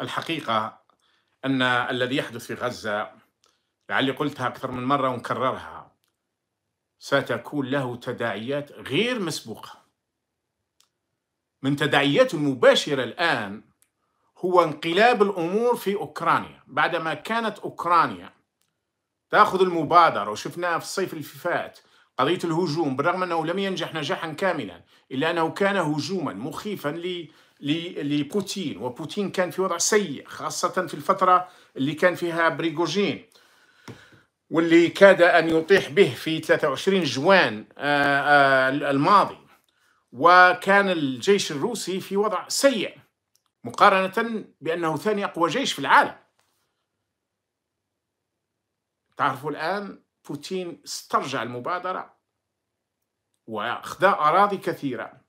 الحقيقة أن الذي يحدث في غزة لعلي قلتها أكثر من مرة ونكررها ستكون له تداعيات غير مسبوقة. من تداعياته المباشرة الآن هو انقلاب الأمور في أوكرانيا. بعدما كانت أوكرانيا تأخذ المبادرة وشفناها في الصيف اللي فات قضية الهجوم بالرغم أنه لم ينجح نجاحا كاملا إلا أنه كان هجوما مخيفا لبوتين وبوتين كان في وضع سيء خاصة في الفترة اللي كان فيها بريغوجين واللي كاد أن يطيح به في 23 جوان آه، آه، الماضي. وكان الجيش الروسي في وضع سيء مقارنة بأنه ثاني أقوى جيش في العالم. تعرفوا الآن بوتين استرجع المبادرة وأخذ أراضي كثيرة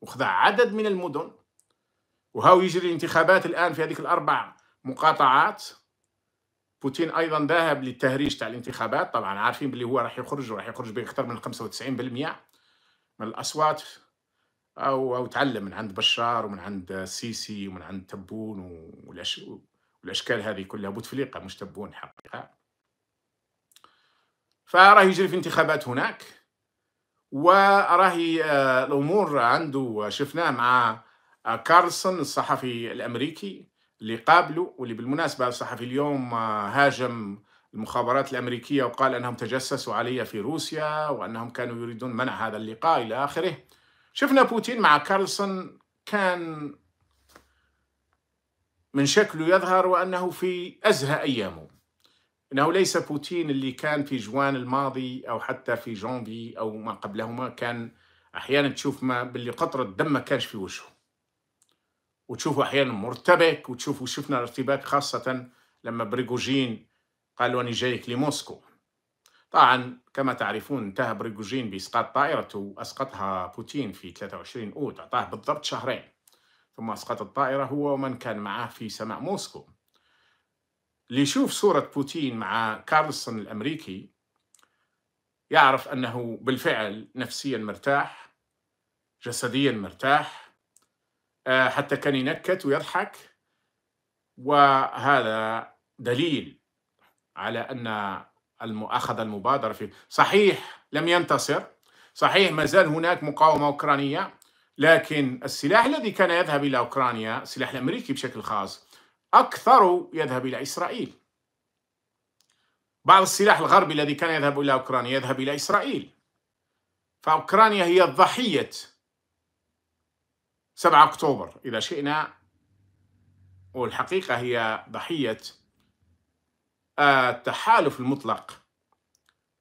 وأخذ عدد من المدن وهاو يجري الانتخابات الآن في هذه الأربع مقاطعات. بوتين أيضا ذهب للتهريج تاع الانتخابات طبعا عارفين باللي هو راح يخرج وراح يخرج بأكثر من 95% من الأصوات أو أو تعلم من عند بشار ومن عند السيسي ومن عند تبون والأش... والأشكال هذه كلها. بوتفليقة مش تبون حقيقة. فراه يجري في انتخابات هناك. وراهي آه، الأمور عنده شفناه مع آه، كارلسون الصحفي الأمريكي اللي قابله واللي بالمناسبة الصحفي اليوم آه، هاجم المخابرات الأمريكية وقال أنهم تجسسوا علي في روسيا وأنهم كانوا يريدون منع هذا اللقاء إلى آخره. شفنا بوتين مع كارلسون كان من شكله يظهر وأنه في أزهى أيامه. إنه ليس بوتين اللي كان في جوان الماضي أو حتى في جونفي أو ما قبلهما كان أحيانا تشوف ما باللي قطرة دم ما كانش في وجهه. وتشوفه أحيانا مرتبك وتشوفوا شفنا ارتباك خاصة لما بريغوجين قال له أنا جايك لموسكو. طبعا كما تعرفون انتهى بريغوجين بإسقاط طائرته أسقطها بوتين في 23 أوت أعطاه بالضبط شهرين. ثم أسقط الطائرة هو ومن كان معه في سماء موسكو. اللي يشوف صورة بوتين مع كارلسون الأمريكي يعرف أنه بالفعل نفسيا مرتاح جسديا مرتاح آه، حتى كان ينكت ويضحك. وهذا دليل على أن أخذ المبادرة في صحيح لم ينتصر صحيح ما زال هناك مقاومة أوكرانية لكن السلاح الذي كان يذهب إلى أوكرانيا السلاح الأمريكي بشكل خاص أكثر يذهب إلى إسرائيل. بعض السلاح الغربي الذي كان يذهب إلى أوكرانيا يذهب إلى إسرائيل. فأوكرانيا هي ضحية 7 أكتوبر إذا شئنا. والحقيقة هي ضحية. التحالف المطلق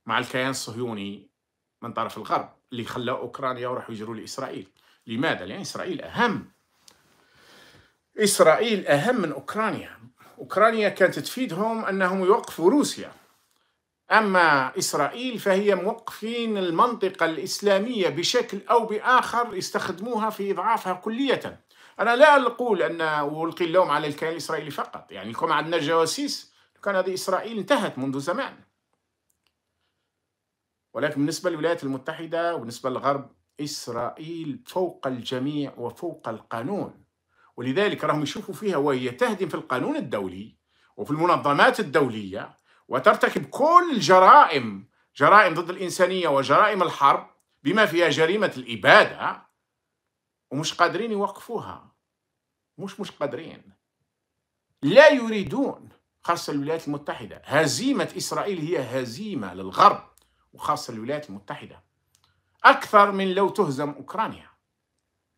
مع الكيان الصهيوني من طرف الغرب اللي خلوا أوكرانيا وراحوا يجروا لإسرائيل. لماذا؟ لأن إسرائيل أهم إسرائيل أهم من أوكرانيا. أوكرانيا كانت تفيدهم أنهم يوقفوا روسيا. أما إسرائيل فهي موقفين المنطقة الإسلامية بشكل أو بآخر يستخدموها في إضعافها كلية. أنا لا أقول أن ألقي اللوم على الكيان الإسرائيلي فقط. يعني كما عندنا جواسيس كان هذه إسرائيل انتهت منذ زمان. ولكن بالنسبة للولايات المتحدة وبالنسبة للغرب إسرائيل فوق الجميع وفوق القانون. ولذلك راهم يشوفوا فيها وهي تهدم في القانون الدولي وفي المنظمات الدولية وترتكب كل الجرائم جرائم ضد الإنسانية وجرائم الحرب بما فيها جريمة الإبادة ومش قادرين يوقفوها. مش مش قادرين. لا يريدون خاصة الولايات المتحدة. هزيمة إسرائيل هي هزيمة للغرب وخاصة الولايات المتحدة. أكثر من لو تهزم أوكرانيا.